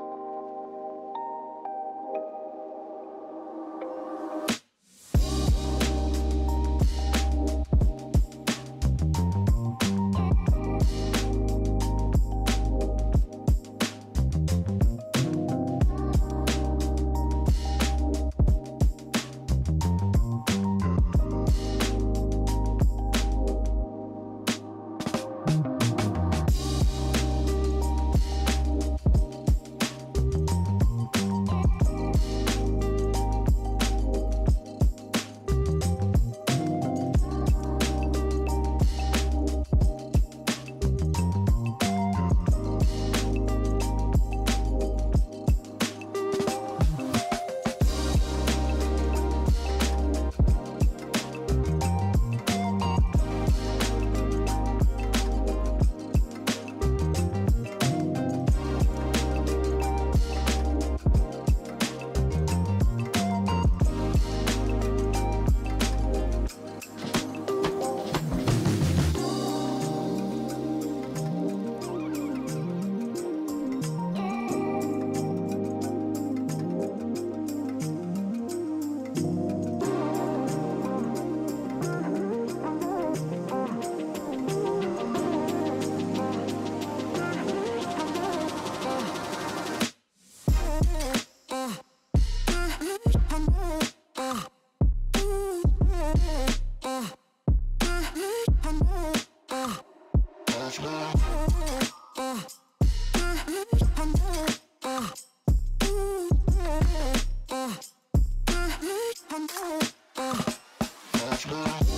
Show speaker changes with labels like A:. A: Thank you. Watch me.